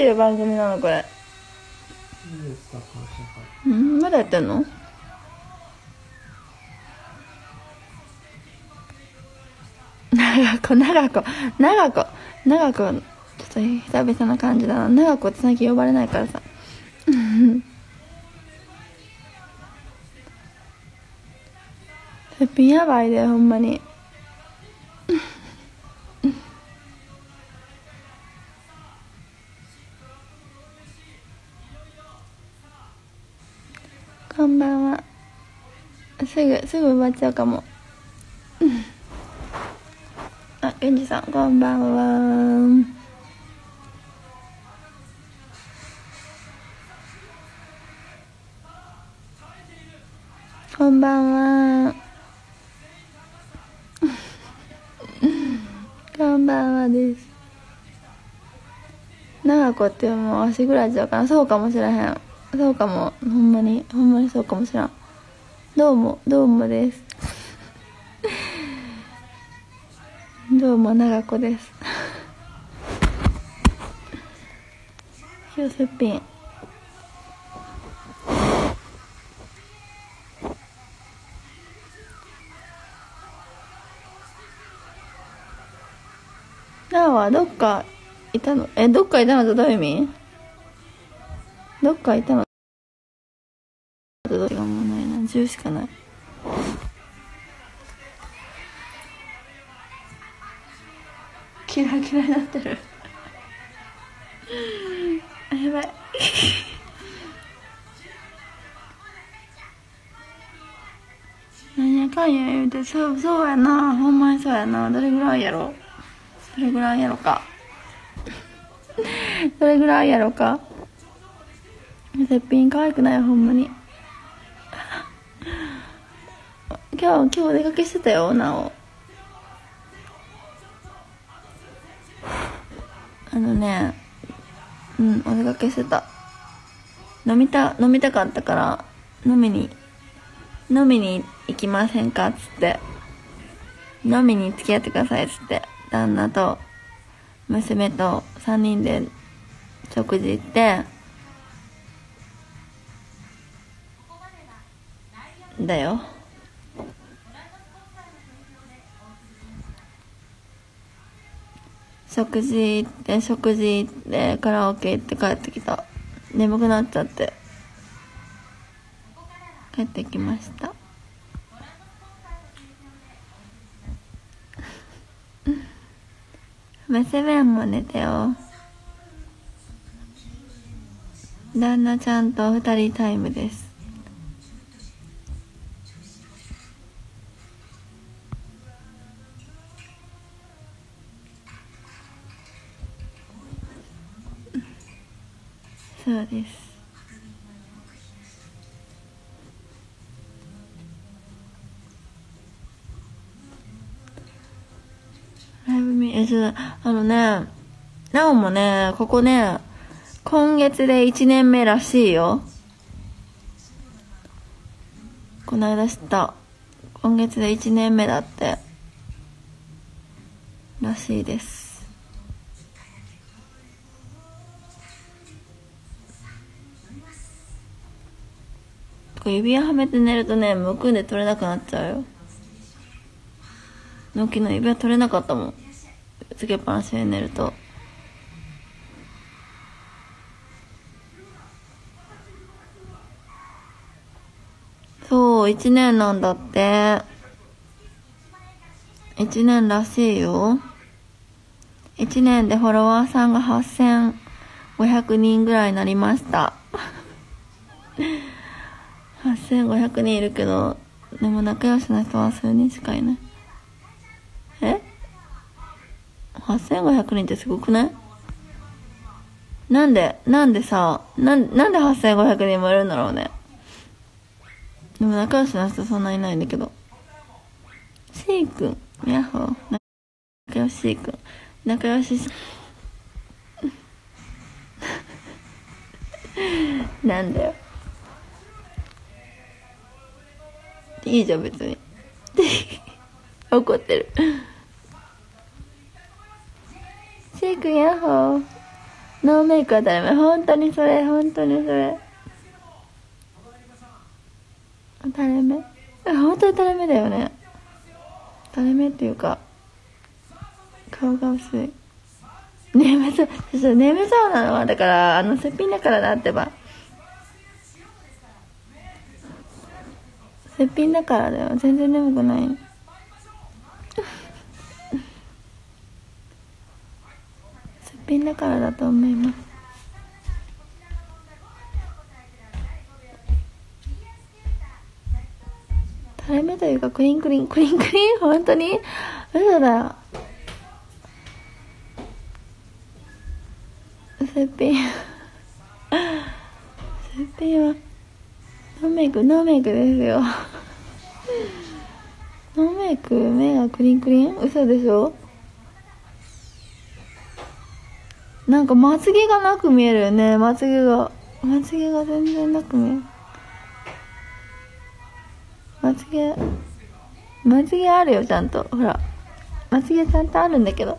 ていう番組なのこれ。うんまだやってんの？長子長子長子長子ちょっと久々な感じだな。長子って最近呼ばれないからさ。やばいでほんまにすぐすぐ埋まっちゃうかも。あケンジさんこんばんは。こんばんは。こんばんはです。長子っていうのもわしぐらいちゃうかな。そうかもしれへん。そうかも。ほんまに。ほんまにそうかもしらん。どうもどうもです。どうも長子です。今日すっぴんなあはどっかいたの？えどっかいたのってどういう意味？どっかいたの？もうないな10しかない。キラキラになってる。あやばい。なんやかんや言うてそうそうやな。ほんまにそうやな。どれぐらいやろ？どれぐらいやろか。どれぐらいやろか。絶品可愛くないほんまに今日今日お出かけしてたよなお。あのねうんお出かけしてた。飲みた飲みたかったから飲みに飲みに行きませんか？っつって。飲みに付き合ってくださいっつって。旦那と娘と3人で食事行って。だよ。食事行って食事行ってカラオケ行って帰ってきた。眠くなっちゃって。帰ってきました。娘も寝てよ。旦那ちゃんと二人タイムです。そうです。ライブ見えそうあのねなおもねここね今月で1年目らしいよ。この間知った。今月で1年目だって。らしいです。指輪はめて寝るとねむくんで取れなくなっちゃうよ。昨日指輪取れなかったもん。つけっぱなしで寝ると。そう1年なんだって。1年らしいよ。1年でフォロワーさんが8500人ぐらいになりました。8500人いるけどでも仲良しな人は数人しかいない。え？8500人ってすごくない？なんでなんでさなんなんで8500人もいるんだろうね。でも仲良しな人そんないないんだけど。シーくんヤッホー。仲良しシーくん仲良し なんだよ。いいじゃん別に。怒ってる。シェイクヤッホー。ノーメイクは垂れ目本当にそれ。本当にそれ。垂れ目本当に垂れ目だよね。垂れ目っていうか顔が薄い。眠 そうそう眠そうなのはだからあのすっぴんだからだってば。すっぴんだからだよ。全然眠くない。すっぴんだからだと思います。垂れ目というかクリンクリンクリンクリン？本当に？嘘だよ。すっぴんすっぴんはノーメイクメイクですよ。ノーメイク目がクリンクリン？嘘でしょ？なんかまつげがなく見えるよね。まつげが。まつげが全然なく見える。まつげまつげあるよちゃんと。ほら。まつげちゃんとあるんだけど。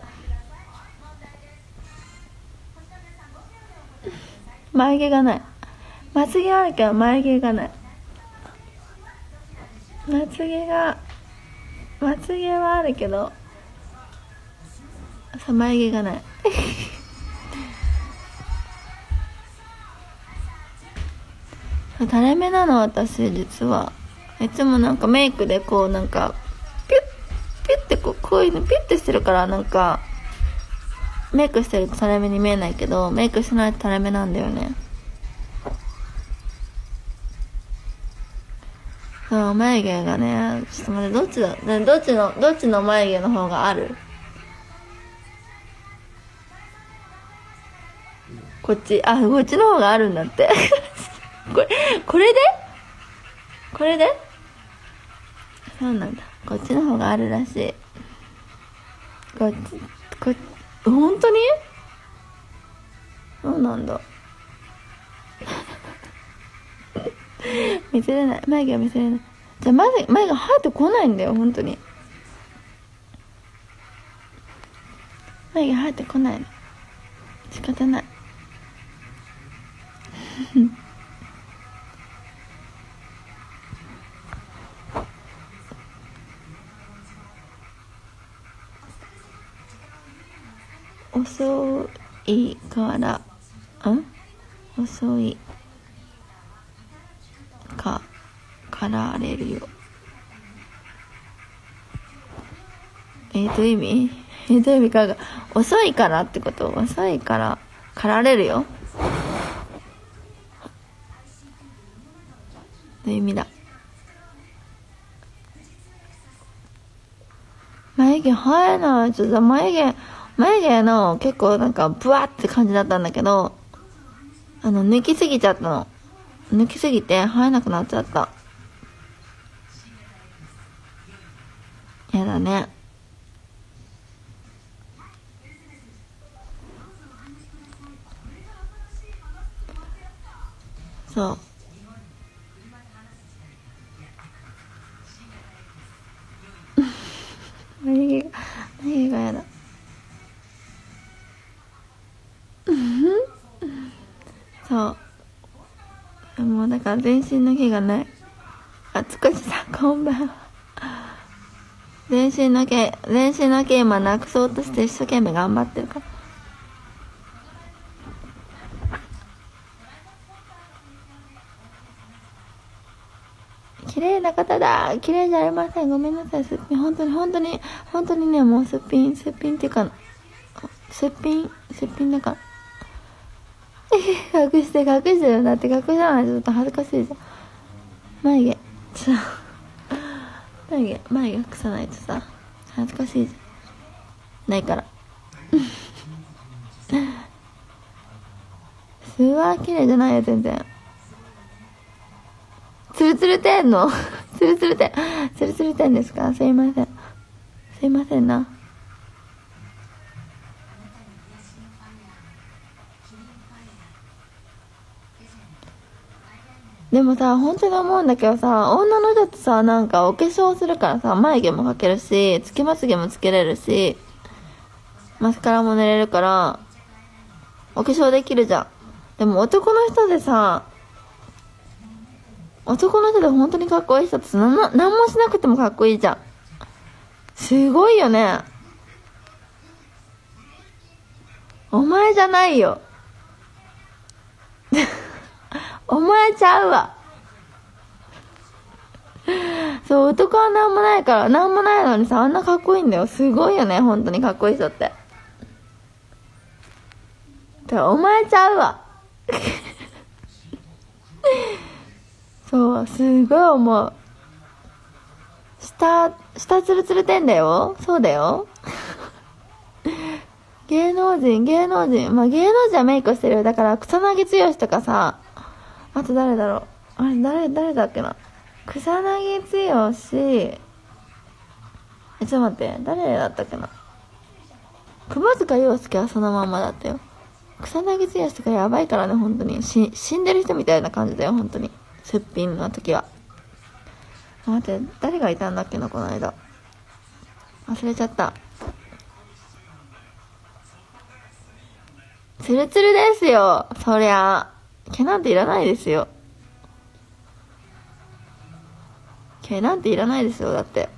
眉毛がない。まつげあるけど眉毛がない。まつげがまつげはあるけどさ眉毛がない。垂れ目なの私実は。いつもなんかメイクでこうなんかピュッピュッてこうこういうのピュッてしてるからなんかメイクしてると垂れ目に見えないけどメイクしないと垂れ目なんだよね。そう眉毛がねちょっと待ってどっちだ？どっちのどっちの眉毛の方がある？こっち？あこっちの方があるんだって。これこれで？これで？そうなんだ。こっちの方があるらしい。こっちこっち本当に？そうなんだ？見せれない。眉毛は見せれない。じゃあ眉毛眉毛生えてこないんだよ本当に。眉毛生えてこないの。仕方ない。遅いから。ん？遅いかかられるよ。えー、どういう意味？えー、どういう意味かが遅いからってこと？遅いからかられるよ。どういう意味だ。眉毛生えないちょっと眉毛眉毛の結構なんかブワって感じだったんだけどあの抜きすぎちゃったの。抜きすぎて生えなくなっちゃった。やだね。そう。眉毛が眉毛がやだ。そう。もうだから全身の毛がない。あつこしさんこんばんは。全身の毛全身の毛今なくそうとして一生懸命頑張ってるから。綺麗な方だ。綺麗じゃありません。ごめんなさい。すっぴん。本当に本当に本当にねもうすっぴんすっぴんっていうかすっぴんすっぴんだから。隠して隠してるだって。隠さないとちょっと恥ずかしいじゃん眉毛。ちょっと。眉毛眉毛隠さないとさ恥ずかしいじゃん。ないから。すごい綺麗じゃないよ全然。ツルツルてんの。ツルツルてんツルツルてんですか？すいません。すいませんな。でもさ、本当に思うんだけどさ、女の人ってさ、なんかお化粧するからさ、眉毛も描けるし、つけまつげもつけれるし、マスカラも塗れるから、お化粧できるじゃん。でも男の人でさ、男の人で本当にかっこいい人って何も何もしなくてもかっこいいじゃん。すごいよね。お前じゃないよ。お前ちゃうわ。そう、男はなんもないから、なんもないのにさ、あんなかっこいいんだよ。すごいよね、本当にかっこいい人って。てお前ちゃうわ。そう、すごい思う。下、下ツルツルてんだよそうだよ。芸能人、芸能人。まあ、芸能人はメイクしてる。だから、草薙剛とかさ、あと誰だろう？あれ、誰、誰だっけな？草薙剛、え、ちょっと待って、誰だったっけな？熊塚洋介はそのまんまだったよ。草薙剛とかやばいからね、本当に。し、死んでる人みたいな感じだよ、本当に。すっぴんの時は。待って、誰がいたんだっけな、この間。忘れちゃった。ツルツルですよ、そりゃ。毛なんていらないですよ。毛なんていらないですよ、だって。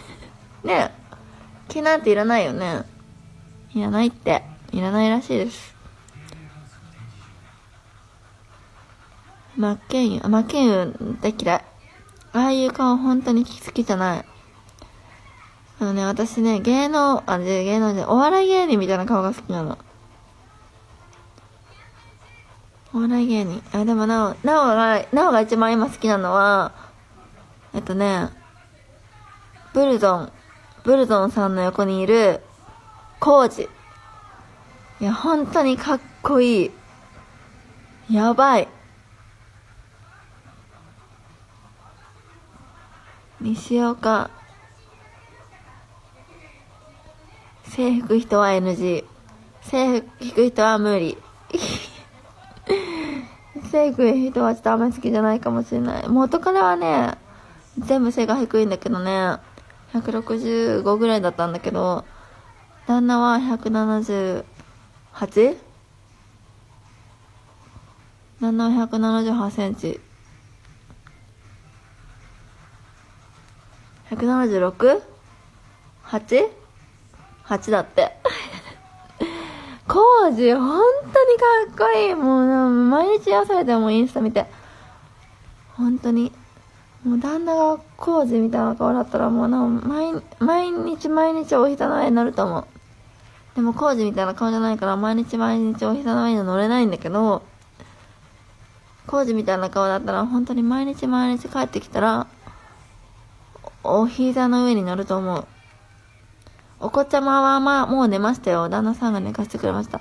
ねえ。毛なんていらないよね。いらないって。いらないらしいです。真っ健優、真っ健優大嫌い。ああいう顔本当に好きじゃない。あのね、私ね、芸能、あ、芸能人、お笑い芸人みたいな顔が好きなの。お笑い芸人。あ、でもなお、なおが、なおが一番今好きなのは、えっとね、ブルゾン、ブルゾンさんの横にいる、コージ。いや、本当にかっこいい。やばい。西岡制服人は NG 制服引く人は無理制服引く人はちょっとあんまり好きじゃないかもしれない元からはね全部背が低いんだけどね165ぐらいだったんだけど旦那は 178? 旦那は178センチ 176?8?8 だって。コージ、本当にかっこいい。もう、毎日朝でもインスタ見て。本当に。もう旦那がコージみたいな顔だったらもうな、毎、日毎日お膝の上に乗ると思う。でもコージみたいな顔じゃないから毎日毎日お膝の上に乗れないんだけど、コージみたいな顔だったら本当に毎日毎日帰ってきたら、お膝の上に乗ると思う。お子ちゃまはまあ、もう寝ましたよ。旦那さんが寝かしてくれました。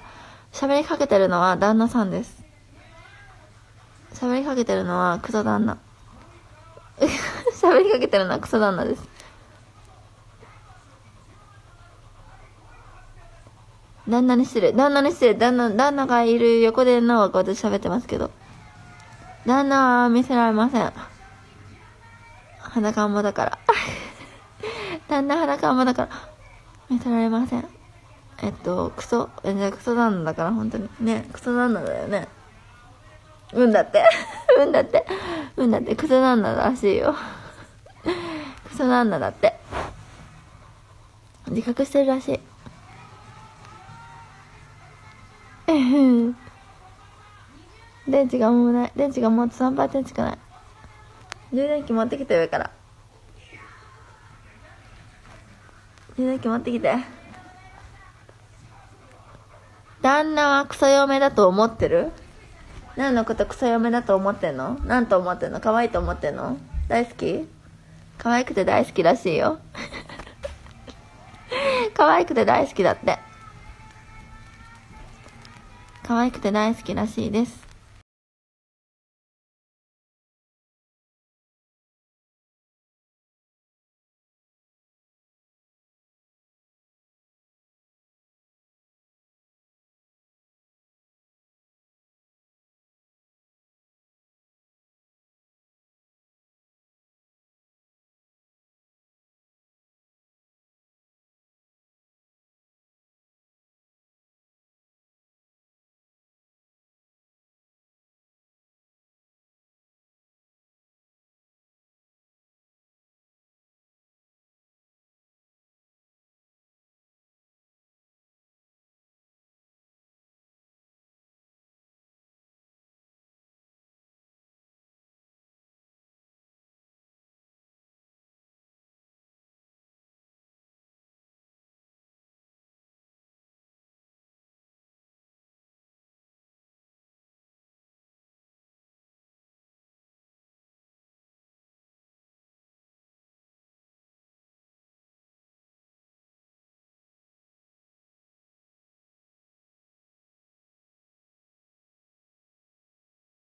喋りかけてるのは旦那さんです。喋りかけてるのはクソ旦那。喋りかけてるのはクソ旦那です。旦那に失礼。旦那に失礼。旦那、旦那がいる横でなおこうやって喋ってますけど。旦那は見せられません。裸んぼだから。だんだん裸んぼだから、見せられません。えっと、クソ、え、じゃクソ旦那だから、本当に。ね、クソ旦那だよね。うんだって。うんだって。うんだって、クソ旦那らしいよ。クソ旦那だって。自覚してるらしい。電池がもうない。電池がもう3%しかない。充電器持ってきて上から充電器持ってきて。旦那はクソ嫁だと思ってる？何のことクソ嫁だと思ってんの？何と思ってんの？可愛いと思ってんの？大好き？可愛くて大好きらしいよ。可愛くて大好きだって。可愛くて大好きらしいです。